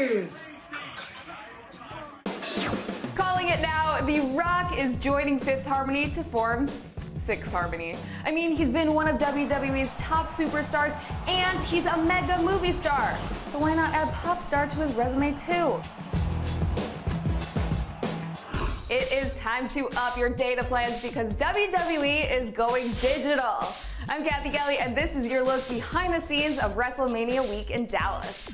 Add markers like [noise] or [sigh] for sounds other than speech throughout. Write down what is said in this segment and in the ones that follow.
is. Calling it now, The Rock is joining Fifth Harmony to form Sixth Harmony. I mean, he's been one of WWE's top superstars and he's a mega movie star. So why not add pop star to his resume too? It is time to up your data plans because WWE is going digital. I'm Cathy Kelley and this is your look behind the scenes of WrestleMania week in Dallas.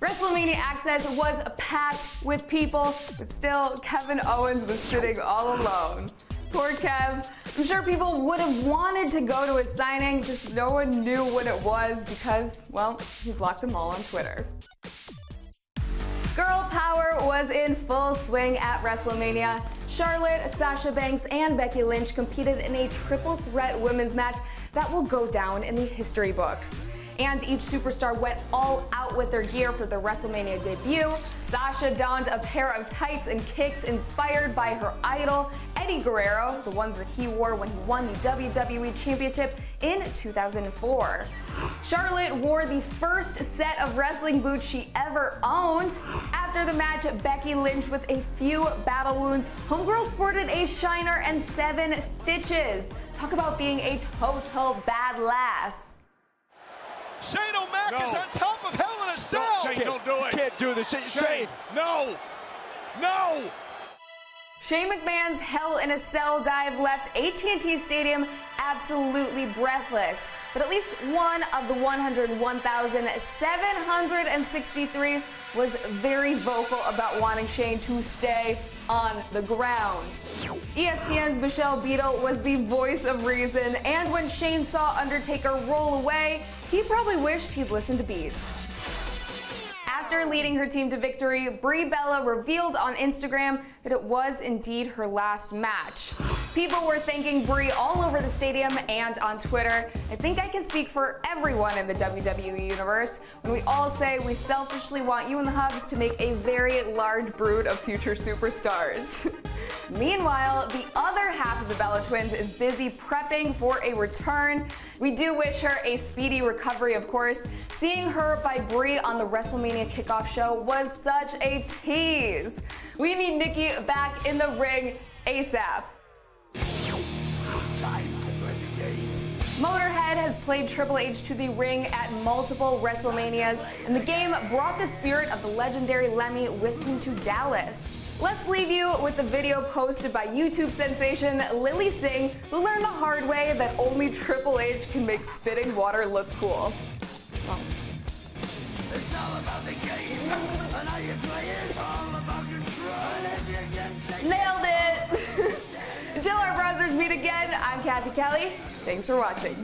WrestleMania Access was packed with people, but still, Kevin Owens was sitting all alone. Poor Kev. I'm sure people would have wanted to go to his signing, just no one knew what it was because, well, he blocked them all on Twitter. Girl power was in full swing at WrestleMania. Charlotte, Sasha Banks, and Becky Lynch competed in a triple threat women's match that will go down in the history books and each superstar went all out with their gear for the WrestleMania debut. Sasha donned a pair of tights and kicks inspired by her idol, Eddie Guerrero, the ones that he wore when he won the WWE Championship in 2004. Charlotte wore the first set of wrestling boots she ever owned. After the match, Becky Lynch with a few battle wounds. Homegirl sported a shiner and seven stitches. Talk about being a total bad lass. Shane O'Mac no. is on top of Hell in a Cell. No, Shane, don't do it. Can't do this. Shane, Shane, no, no. Shane McMahon's Hell in a Cell dive left AT&T Stadium absolutely breathless. But at least one of the 101,763 was very vocal about wanting Shane to stay on the ground. ESPN's Michelle Beadle was the voice of reason, and when Shane saw Undertaker roll away, he probably wished he'd listened to Beadle. After leading her team to victory, Brie Bella revealed on Instagram that it was indeed her last match. People were thanking Brie all over the stadium and on Twitter. I think I can speak for everyone in the WWE universe when we all say we selfishly want you and the Hubs to make a very large brood of future superstars. [laughs] Meanwhile, the other half of the Bella twins is busy prepping for a return. We do wish her a speedy recovery, of course. Seeing her by Brie on the WrestleMania kickoff show was such a tease. We need Nikki back in the ring ASAP. Motörhead has played Triple H to the ring at multiple WrestleManias, and the game brought the spirit of the legendary Lemmy with him to Dallas. Let's leave you with the video posted by YouTube sensation Lilly Singh, who learned the hard way that only Triple H can make spitting water look cool. It's all about the game, and how you play it, all about control. Nailed it! Again, I'm Cathy Kelley. Thanks for watching.